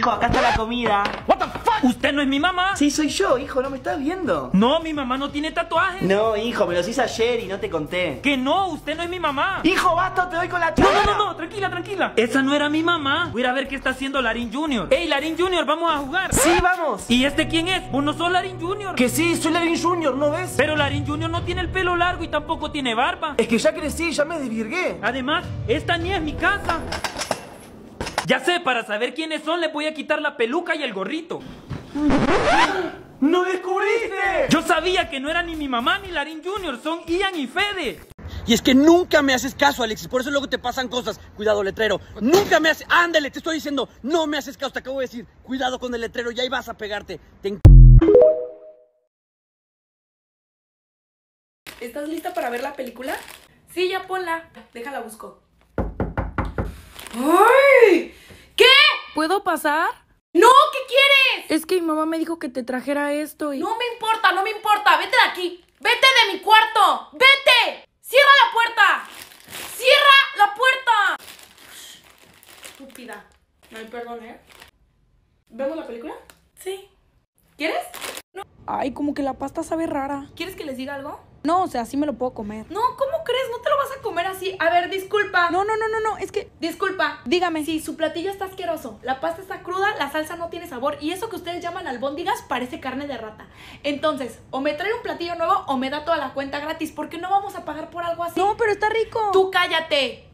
Hijo, acá está la comida. What the fuck? ¿Usted no es mi mamá? Sí, soy yo, hijo, ¿no me estás viendo? No, mi mamá no tiene tatuajes. No, hijo, me los hice ayer y no te conté. Que no, usted no es mi mamá. Hijo, basta, te doy con la No, chona. no, no, no, tranquila, tranquila. Esa no era mi mamá. Voy a ir a ver qué está haciendo Larín Jr. Ey, Larín Jr., vamos a jugar. Sí, vamos. ¿Y este quién es? Vos no sos Larín Jr. Que sí, soy Larín Junior, ¿no ves? Pero Larín Jr. no tiene el pelo largo y tampoco tiene barba. Es que ya crecí, ya me desvirgué. Además, esta ni es mi casa. Ya sé, para saber quiénes son, les voy a quitar la peluca y el gorrito. ¡No descubriste! Yo sabía que no era ni mi mamá ni Larín Jr., son Ian y Fede. Y es que nunca me haces caso, Alexis. Por eso luego te pasan cosas. Cuidado, letrero. Nunca me haces. Ándale, te estoy diciendo. No me haces caso. Te acabo de decir. Cuidado con el letrero. Ya ahí vas a pegarte. Te ¿Estás lista para ver la película? Sí, ya ponla. Déjala busco. ¡Ay! ¿Puedo pasar? ¡No! ¿Qué quieres? Es que mi mamá me dijo que te trajera esto y. No me importa, no me importa. Vete de aquí. Vete de mi cuarto. ¡Vete! ¡Cierra la puerta! ¡Cierra la puerta! Estúpida. No perdón, ¿eh? ¿Vemos la película? Sí. ¿Quieres? No. Ay, como que la pasta sabe rara. ¿Quieres que les diga algo? No, o sea, sí me lo puedo comer. No, ¿cómo crees? A comer así. A ver, disculpa. No, no, no, no, no, es que Disculpa. Dígame. Sí, su platillo está asqueroso. La pasta está cruda, la salsa no tiene sabor y eso que ustedes llaman albóndigas parece carne de rata. Entonces, o me trae un platillo nuevo o me da toda la cuenta gratis porque no vamos a pagar por algo así. No, pero está rico. Tú cállate.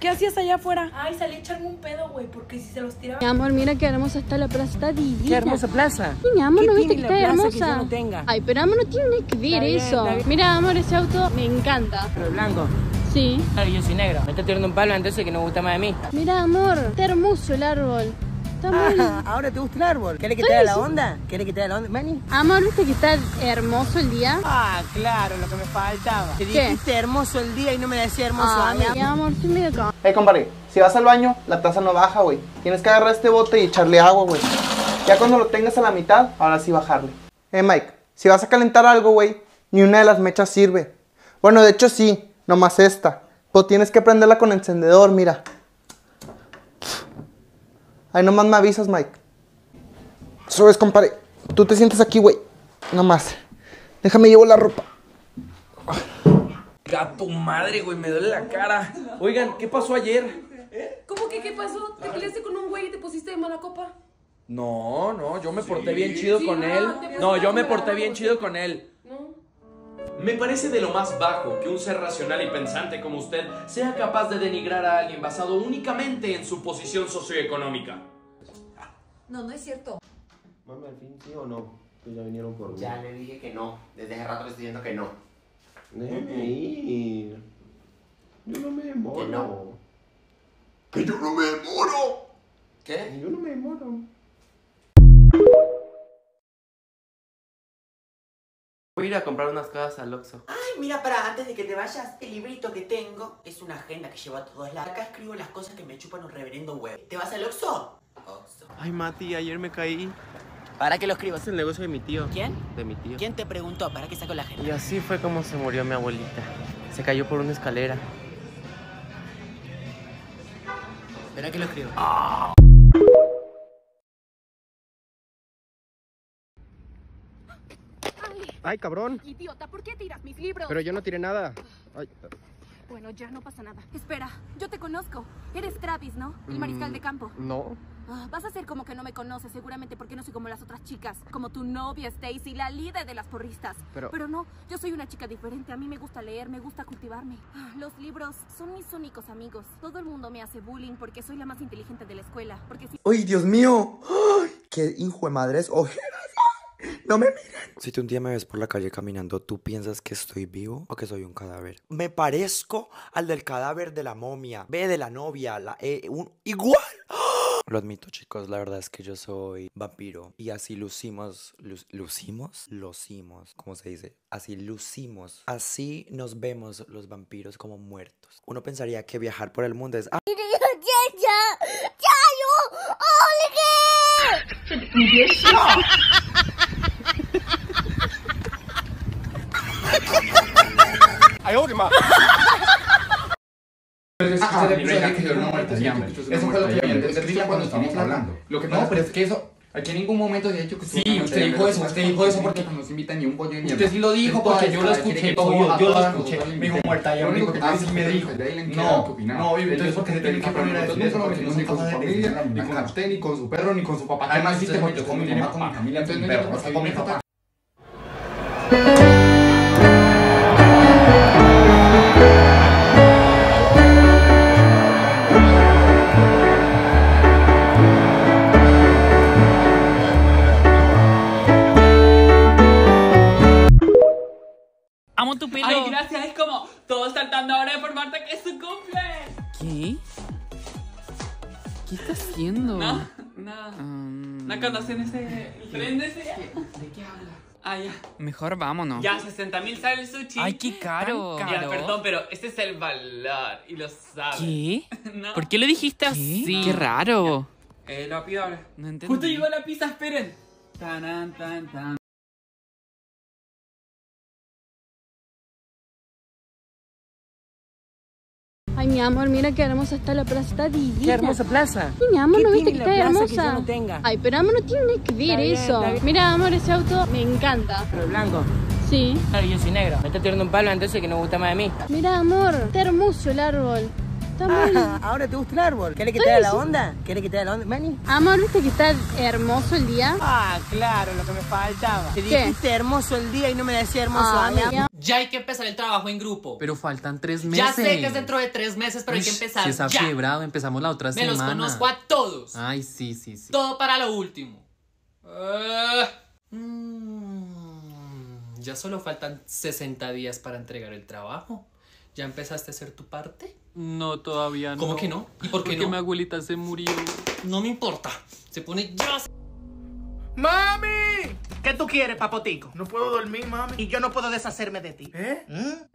¿Qué hacías allá afuera? Ay, salí a echarme un pedo, güey, porque si se los tiraba. Mi amor, mira qué hermosa está la plaza, está divina. Qué hermosa plaza. Sí, mi amor, ¿Qué ¿no viste que está que hermosa? yo no tenga? Ay, pero amor, no tiene que ver bien, eso. Mira, amor, ese auto me encanta. Pero blanco. Sí. Claro, yo soy negro. Me está tirando un palo entonces que no gusta más de mí. Mira, amor, está hermoso el árbol. Ah, ahora te gusta el árbol. ¿Querés que te haga la onda? ¿Querés que te haga la onda? Manny. Amor, ¿viste que está hermoso el día? Ah, claro, lo que me faltaba. Te ¿Qué? dijiste hermoso el día y no me decía hermoso a Ay, mí. mi amor, estoy medio ca- Eh, compadre, si vas al baño, la taza no baja, güey. Tienes que agarrar este bote y echarle agua, güey. Ya cuando lo tengas a la mitad, ahora sí bajarle. Eh, Mike, si vas a calentar algo, güey, ni una de las mechas sirve. Bueno, de hecho sí, nomás esta. Pero tienes que prenderla con encendedor, mira. Ahí nomás me avisas, Mike. Subes, compadre. Tú te sientes aquí, güey. Nomás. Déjame llevo la ropa. Gato madre, güey, me duele la cara. Oigan, ¿qué pasó ayer? ¿Cómo que qué pasó? ¿Te peleaste con un güey y te pusiste de mala copa? No, no, yo me porté bien chido sí, con no, él. te No, yo me porté bien chido con él. No. Me parece de lo más bajo que un ser racional y pensante como usted sea capaz de denigrar a alguien basado únicamente en su posición socioeconómica. No, no es cierto. Mami, al fin sí o no. Ya vinieron por mí. Ya le dije que no. Desde hace rato le estoy diciendo que no. Déjeme ir. Yo no me demoro. Que no. Que yo no me demoro. ¿Qué? Yo no me demoro. Voy a ir a comprar unas cosas al Oxxo. Ay, mira, para antes de que te vayas, el librito que tengo es una agenda que lleva a todos lados. Acá escribo las cosas que me chupan un reverendo huevo. ¿Te vas al Oxxo? Oxxo. Ay, Mati, ayer me caí. ¿Para qué lo escribas? Es el negocio de mi tío. ¿Quién? De mi tío. ¿Quién te preguntó? ¿Para qué saco la agenda? Y así fue como se murió mi abuelita. Se cayó por una escalera. ¿Para qué lo escribo? Ay, cabrón. Idiota, ¿por qué tiras mis libros? Pero yo no tiré nada. Ay, Bueno, ya no pasa nada. Espera, yo te conozco. Eres Travis, ¿no? El mariscal de campo. no. Ah, vas a ser como que no me conoces, seguramente porque no soy como las otras chicas. Como tu novia Stacy, la líder de las porristas. Pero- no, yo soy una chica diferente. A mí me gusta leer, me gusta cultivarme. Ah, Los libros son mis únicos amigos. Todo el mundo me hace bullying porque soy la más inteligente de la escuela. Porque si... ¡Ay, Dios mío! ¡Ay, ¡Qué hijo de madres ojeras! ¡No me miren! Si tú un día me ves por la calle caminando, ¿tú piensas que estoy vivo o que soy un cadáver? Me parezco al del cadáver de la momia. B de la novia, la E, un... ¡Igual! ¡Ah! Lo admito, chicos, la verdad es que yo soy vampiro. Y así lucimos... lu- ¿Lucimos? Lucimos, ¿cómo se dice? Así lucimos. Así nos vemos los vampiros como muertos. Uno pensaría que viajar por el mundo es... ¡Ay, ma! Pero es que Ah, puso que que yo yo no no. Eso fue lo que yo entendí cuando estábamos hablando. Lo que No, pero es que eso... Aquí en ningún momento se ha dicho que Sí, usted dijo eso, usted dijo eso no porque... nos invita ni un pollo ni Usted sí lo dijo porque yo lo escuché, yo, yo lo escuché. Me dijo muerta de hambre. Así me dijo. No, no, entonces porque se tiene que poner a decir no ni con su familia, ni con usted, ni con su perro, ni con su papá. Además, usted me me con mi mamá, con mi familia, Entonces, no, yo no con mi papá. Conocen ese tren de ese? ¿De qué habla? Ah, ya. Mejor vámonos. Ya, 60 mil sale el sushi. Ay, qué caro. Tan Ya, perdón, pero este es el valor y lo sabes. ¿Qué? No. ¿Por qué lo dijiste así? Qué raro. Eh, lo pido ahora. No entendí. Justo llegó la pizza, esperen. Taran, tan, tan. Ay, mi amor, mira qué hermosa está la plaza, está divina. Qué hermosa plaza. Sí, mi amor, ¿Qué ¿no viste que está hermosa? que yo no tenga? Ay, pero amor, no tiene que ver bien, eso. Mira, amor, ese auto me encanta. Pero blanco. Sí. Claro, yo soy negro. Me está tirando un palo entonces que no gusta más de mí. Mira, amor, está hermoso el árbol. Está. Ah, ahora te gusta el árbol. ¿Querés que te dé la onda? ¿Querés que te dé la onda, Manny? Amor, ¿viste que está hermoso el día? Ah, claro, lo que me faltaba. Te ¿Qué? dijiste hermoso el día y no me decía hermoso Ah, a mí. Ya hay que empezar el trabajo en grupo. Pero faltan tres meses. Ya sé que es dentro de tres meses, pero hay que empezar Si está ya. fiebrado, empezamos la otra Me los semana. conozco a todos. Ay, sí, sí, sí. Todo para lo último. Ah. Mm, ya solo faltan 60 días para entregar el trabajo. ¿Ya empezaste a hacer tu parte? No, todavía no. ¿Cómo que no? ¿Y por qué Porque no? mi abuelita se murió. No me importa. Se pone ya. ¡Mami! ¿Qué tú quieres, papotico? No puedo dormir, mami. Y yo no puedo deshacerme de ti. ¿Eh?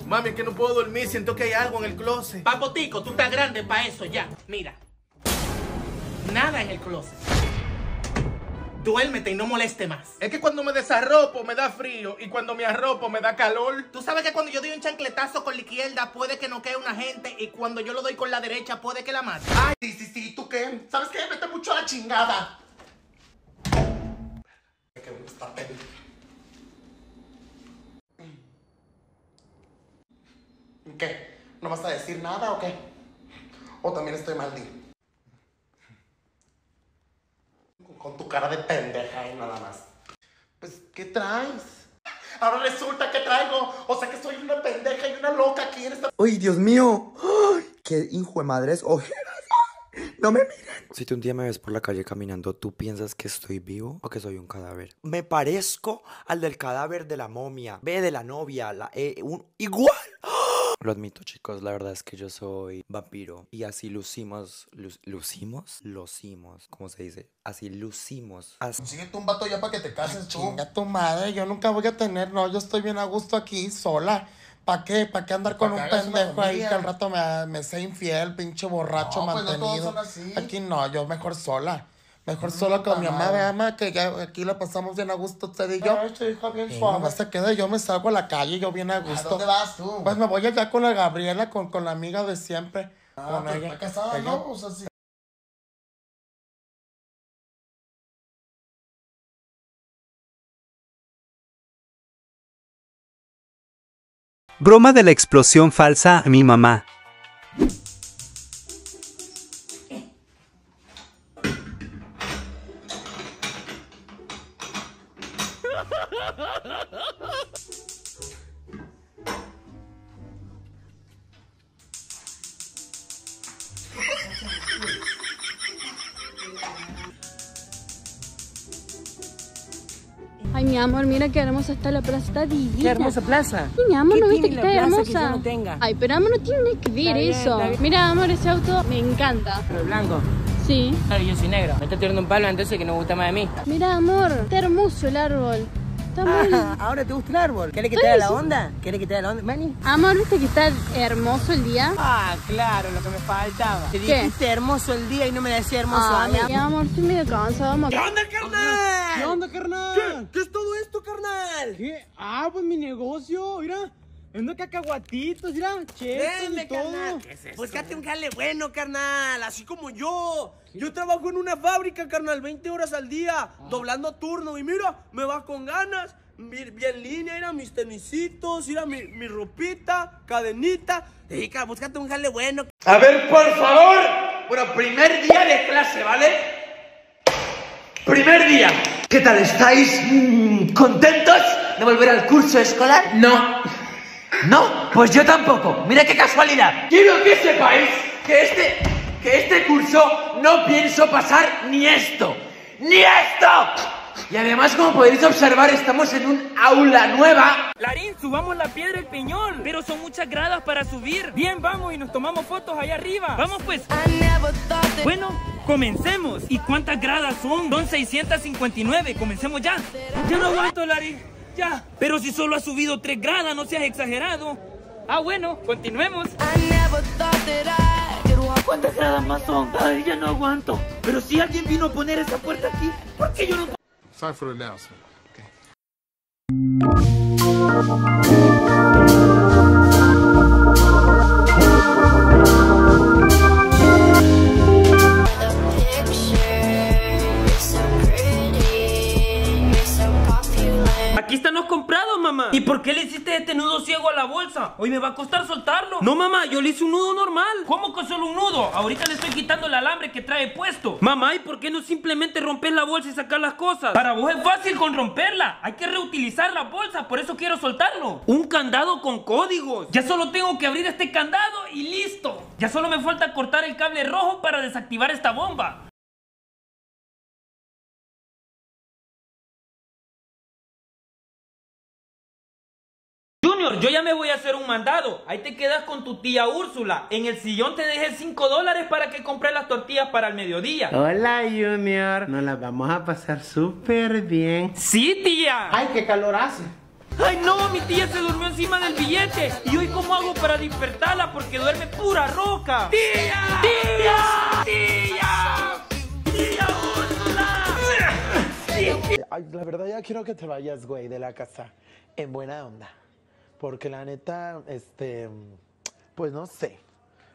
Mami, es que no puedo dormir. Siento que hay algo en el closet. Papotico, tú estás grande para eso ya. Mira. Nada en el closet. Duérmete y no moleste más. Es que cuando me desarropo me da frío y cuando me arropo me da calor. Tú sabes que cuando yo doy un chancletazo con la izquierda puede que no quede una gente y cuando yo lo doy con la derecha puede que la mate. Ay, sí, sí, sí, ¿tú qué? ¿Sabes qué? Vete mucho a la chingada. Que gusta. ¿Qué? ¿No vas a decir nada o qué? ¿O también estoy maldito? Con tu cara de pendeja y nada más. Pues, ¿qué traes? Ahora resulta que traigo, o sea que soy una pendeja y una loca aquí en esta... ¡Ay, Dios mío! ¡Ay, ¡Qué hijo de madres! ¡Ojeras! ¡No me miren! Si tú un día me ves por la calle caminando, ¿tú piensas que estoy vivo o que soy un cadáver? Me parezco al del cadáver de la momia. Ve de la novia, la E, un... ¡Igual! Lo admito, chicos, la verdad es que yo soy vampiro. Y así lucimos... lu- ¿Lucimos? Lucimos. ¿Cómo se dice? Así lucimos. Así... Consíguete un vato ya para que te cases tú. Chinga tu madre, yo nunca voy a tener, no, yo estoy bien a gusto aquí, sola. ¿Para qué? ¿Para qué andar con un pendejo ahí que al rato me, me sea infiel, pinche borracho No, pues no todos son así. Aquí no, yo mejor sola. Mejor sola con mi mamá, ve, que ya aquí la pasamos bien a gusto usted y yo. Ay, este hijo bien Sí, suave. se queda, yo me salgo a la calle, yo bien a gusto. dónde vas tú? Pues me voy allá con la Gabriela, con, con la amiga de siempre. Ah, con pero ella. está casada, Ella- ¿no? O sea, sí. Broma de la explosión falsa a mi mamá. Ay, mi amor, mira qué hermosa está la plaza, está divina. Qué hermosa plaza. Sí, mi amor, ¿Qué ¿no viste que está que hermosa? yo no tenga? Ay, pero amor, no tiene nada que ver bien, eso. Mira, amor, ese auto me encanta. Pero blanco. Sí. Claro, yo soy negro. Me está tirando un palo entonces que no gusta más de mí. Mira, amor, está hermoso el árbol. Está muy... Ah, ahora te gusta el árbol. ¿Querés que te dé la onda? ¿Querés que te dé la onda, Manny? Amor, ¿viste que está hermoso el día? Ah, claro, lo que me faltaba. Te ¿Qué? dijiste hermoso el día y no me decía hermoso a mí. mi amor, estoy medio cansada. vamos. ¿Qué onda, carnal? ¿Qué onda, carnal? ¿Qué? ¿Qué es todo esto, carnal? ¿Qué? Ah, pues mi negocio, mira. Unos cacahuatitos, mira, chetos y todo. carnal. Búscate un jale bueno, carnal. Así como yo. Yo trabajo en una fábrica, carnal, 20 horas al día, doblando turno. Y mira, me va con ganas. Bien, línea, mira mis tenisitos, mira mi, mi ropita, cadenita. Dica, búscate un jale bueno. A ver, por favor. Bueno, primer día de clase, ¿vale? Primer día. ¿Qué tal estáis? Mm, ¿Contentos de volver al curso escolar? No. ¿No? Pues yo tampoco. Mira qué casualidad. Quiero que sepáis que este, que este curso no pienso pasar ni esto. ¡Ni esto! Y además, como podéis observar, estamos en un aula nueva. Larín, subamos la piedra del peñol. Pero son muchas gradas para subir. Bien, vamos y nos tomamos fotos allá arriba. Vamos pues. Bueno, comencemos. ¿Y cuántas gradas son? Son 659. Comencemos ya. Ya no aguanto, Larín. Ya. Pero si solo has subido 3 gradas, no seas exagerado. Ah, bueno, continuemos. ¿Cuántas gradas más son? Ay, ya no aguanto. Pero si alguien vino a poner esa puerta aquí, ¿por qué yo no Sorry for the announcement. Mamá. ¿Y por qué le hiciste este nudo ciego a la bolsa? Hoy me va a costar soltarlo. No, mamá, yo le hice un nudo normal. ¿Cómo que solo un nudo? Ahorita le estoy quitando el alambre que trae puesto. Mamá, ¿y por qué no simplemente rompes la bolsa y sacas las cosas? Para vos es fácil con romperla. Hay que reutilizar la bolsa, por eso quiero soltarlo. Un candado con códigos. Ya solo tengo que abrir este candado y listo. Ya solo me falta cortar el cable rojo para desactivar esta bomba. Yo ya me voy a hacer un mandado. Ahí te quedas con tu tía Úrsula. En el sillón te dejé 5 dólares para que compré las tortillas para el mediodía. Hola, Junior. Nos las vamos a pasar súper bien. Sí, tía. Ay, qué calor hace. Ay, no, mi tía se durmió encima del billete. ¿Y hoy cómo hago para despertarla? Porque duerme pura roca. ¡Tía! ¡Tía! ¡Tía! ¡Tía Úrsula! Ay, la verdad ya quiero que te vayas, güey, de la casa. En buena onda. Porque la neta, este, pues no sé.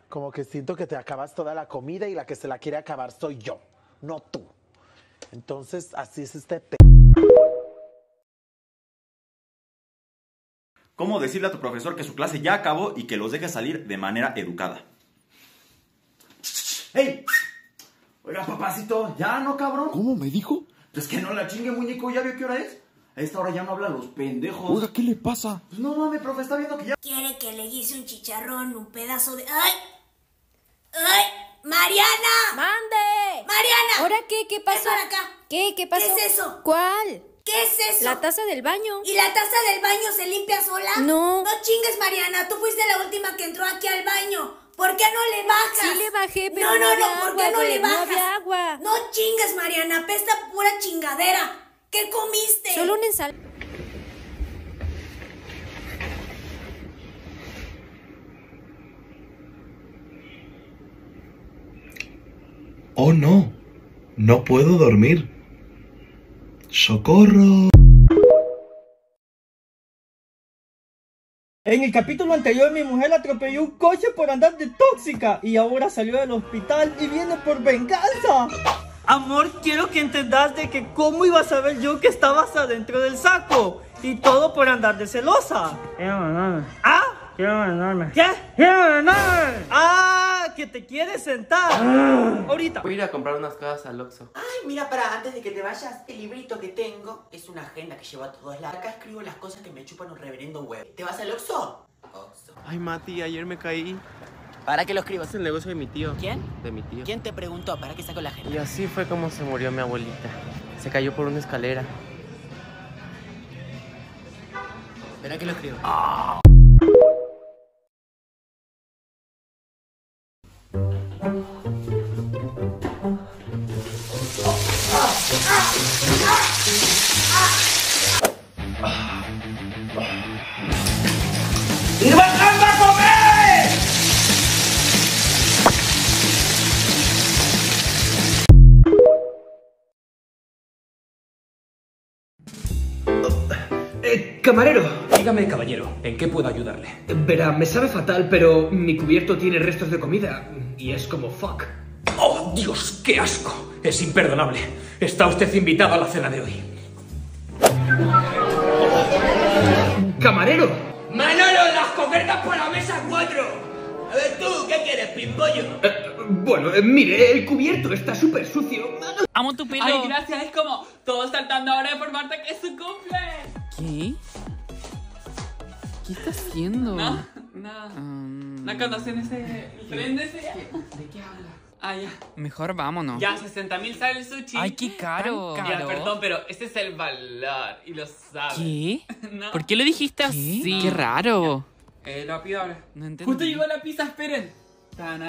Como que siento que te acabas toda la comida y la que se la quiere acabar soy yo, no tú. Entonces, así es este pe... ¿Cómo decirle a tu profesor que su clase ya acabó y que los deje salir de manera educada? ¡Ey! Oiga, papacito, ya no, cabrón. ¿Cómo me dijo? Pues que no la chingue, muñeco, ¿ya vio qué hora es? A esta hora ya no hablan los pendejos. Oiga, ¿qué le pasa? Pues no mames, profe, está viendo que ya. Quiere que le guise un chicharrón, un pedazo de. ¡Ay! ¡Ay! ¡Mariana! ¡Mande! ¡Mariana! ¿Ahora qué? ¿Qué pasó? Ven para acá. ¿Qué? ¿Qué pasó? ¿Qué es eso? ¿Cuál? ¿Qué es eso? La taza del baño. ¿Y la taza del baño se limpia sola? No. No chingues, Mariana. Tú fuiste la última que entró aquí al baño. ¿Por qué no le bajas? Sí le bajé, pero no, no no, no, ¿por qué agua, no le güey, no bajas? había agua. No chingues, Mariana. Pesta pura chingadera. ¿Qué comiste? Solo un ensal. Oh no, no puedo dormir. ¡Socorro! En el capítulo anterior mi mujer atropelló un coche por andar de tóxica y ahora salió del hospital y viene por venganza. Amor, quiero que entendas de que cómo iba a saber yo que estabas adentro del saco y todo por andar de celosa. ¿Ah? Quiero ganarme. ¿Qué? Ah, que te quieres sentar. Ahorita. Voy a ir a comprar unas cosas al Oxxo. Ay, mira, para antes de que te vayas, el librito que tengo es una agenda que llevo a todos lados. Acá escribo las cosas que me chupan un reverendo huevo. ¿Te vas al Oxxo? Oxxo. Ay, Mati, ayer me caí. ¿Para qué lo escribas? Es el negocio de mi tío. ¿Quién? De mi tío. ¿Quién te preguntó? ¿Para qué saco la agenda? Y así fue como se murió mi abuelita. Se cayó por una escalera. ¿Para qué lo escribo? ¡Ir ¿en qué puedo ayudarle? Verá, me sabe fatal, pero mi cubierto tiene restos de comida y es como fuck. ¡Oh, Dios, qué asco! Es imperdonable. Está usted invitado a la cena de hoy. ¡Camarero! Manolo, las cobertas para la mesa 4. A ver tú, ¿qué quieres, pimpollo? Bueno, eh, mire, el cubierto está súper sucio. Amo tu pelo. Ay, gracias. Es como todos saltando ahora de formarte que es su cumple. ¿Qué? ¿Qué está haciendo? No, nada. ¿No conocen ese tren de ese? ¿De qué habla? Ah, ya. Mejor vámonos. Ya, 60 mil sale el sushi. Ay, qué caro. Tan caro. Ya, perdón, pero este es el valor y lo sabes. ¿Qué? No. ¿Por qué lo dijiste así? Qué raro. Eh, lo pido ahora. No entendí. Justo llegó la pizza, esperen.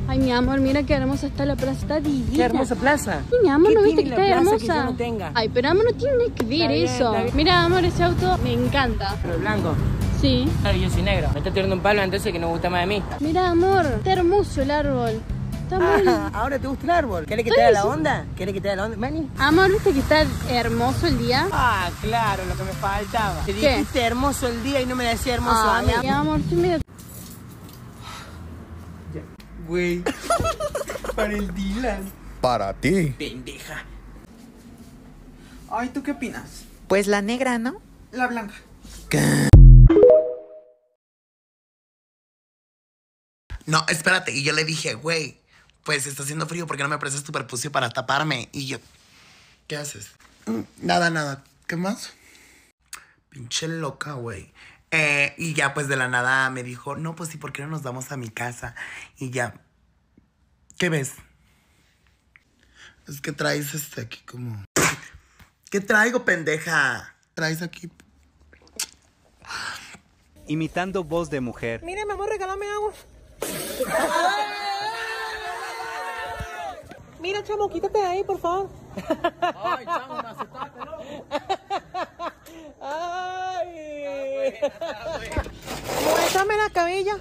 Ay, mi amor, mira qué hermosa está la plaza, está divina. Qué hermosa plaza. Sí, mi amor, ¿Qué ¿no viste que está la hermosa? que yo no tenga? Ay, pero amor, no tiene nada que ver Está eso. bien. Mira, amor, ese auto me encanta. Pero blanco. Sí. Claro, yo soy negro. Me está tirando un palo entonces que no gusta más de mí. Mira, amor, está hermoso el árbol. Está muy... Ah, ahora te gusta el árbol. ¿Querés que te dé la sí. onda? ¿Querés que te dé la onda? Manny. Amor, ¿viste que está hermoso el día? Ah, claro, lo que me faltaba. Te ¿Qué? dijiste hermoso el día y no me decía hermoso a Ay, mí. mi amor, tú mira. Güey. Para el Dylan. Para ti. Pendeja. Ay, ¿tú qué opinas? Pues la negra, ¿no? La blanca. No, espérate. Y yo le dije, güey, pues está haciendo frío, ¿por qué no me prestas tu perpucio para taparme? Y yo, ¿qué haces? "Mm, Nada, nada. ¿Qué más? Pinche loca, güey. Eh, y ya pues de la nada me dijo, no, pues sí, ¿por qué no nos vamos a mi casa? Y ya, ¿qué ves? Es que traes este aquí como... ¿Qué traigo, pendeja? Traes aquí... Imitando voz de mujer. Mira, mi amor, regálame agua. Mira, chamo, quítate de ahí, por favor. Ay, chamo, me aceptaste, ¿no? Ay. Muéstrame la cabilla.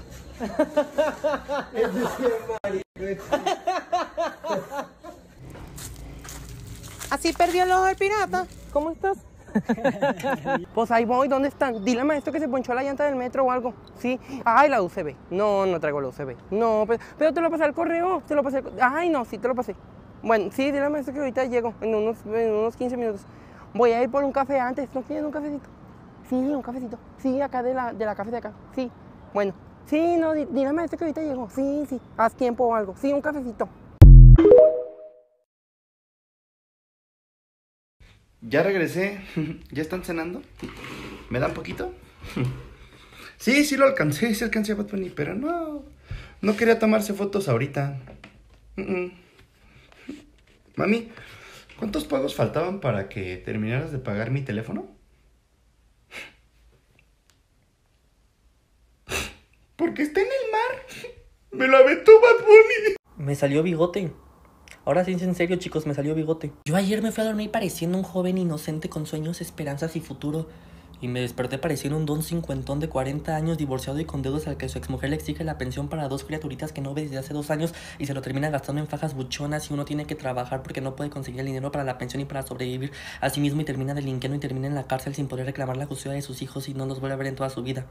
Así perdió el ojo del pirata. ¿Cómo estás? Pues ahí voy, ¿dónde están? Dile al maestro que se ponchó la llanta del metro o algo. Sí. Ay, la UCB. No, no traigo la UCB. No, pero, pero te lo pasé al correo. Te lo pasé al Ay, no, sí, te lo pasé. Bueno, sí, dile al maestro que ahorita llego, en unos, en unos 15 minutos. Voy a ir por un café antes. ¿No quieren un cafecito? Sí, un cafecito. Sí, acá de la, de la café de acá. Sí. Bueno. Sí, no, di- dile al maestro que ahorita llego. Sí, sí. Haz tiempo o algo. Sí, un cafecito. Ya regresé. ¿Ya están cenando? ¿Me dan poquito? Sí, sí lo alcancé, sí alcancé a Bad Bunny, pero no. No quería tomarse fotos ahorita. Mm, mm. Mami, ¿cuántos pagos faltaban para que terminaras de pagar mi teléfono? Porque está en el mar. Me lo aventó Bad Bunny. Me salió bigote. Ahora sí, en serio, chicos, me salió bigote. Yo ayer me fui a dormir pareciendo un joven inocente con sueños, esperanzas y futuro. Y me desperté pareciendo un don cincuentón de 40 años, divorciado y con deudas al que su exmujer le exige la pensión para dos criaturitas que no ve desde hace dos años y se lo termina gastando en fajas buchonas y uno tiene que trabajar porque no puede conseguir el dinero para la pensión y para sobrevivir a sí mismo y termina delinquiendo y termina en la cárcel sin poder reclamar la custodia de sus hijos y no los vuelve a ver en toda su vida.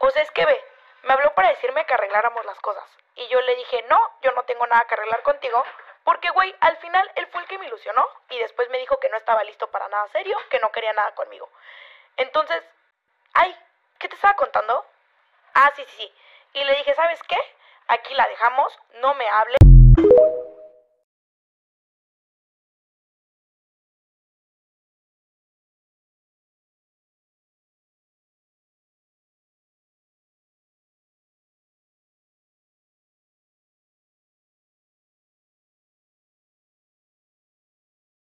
O sea, es que ve, me habló para decirme Y yo le dije, no, yo no tengo nada que arreglar contigo. Porque, güey, al final él fue el que me ilusionó. Y después me dijo que no estaba listo para nada serio, que no quería nada conmigo. Entonces, ay, ¿qué te estaba contando? Ah, sí, sí, sí. Y le dije, ¿sabes qué? Aquí la dejamos, no me hables.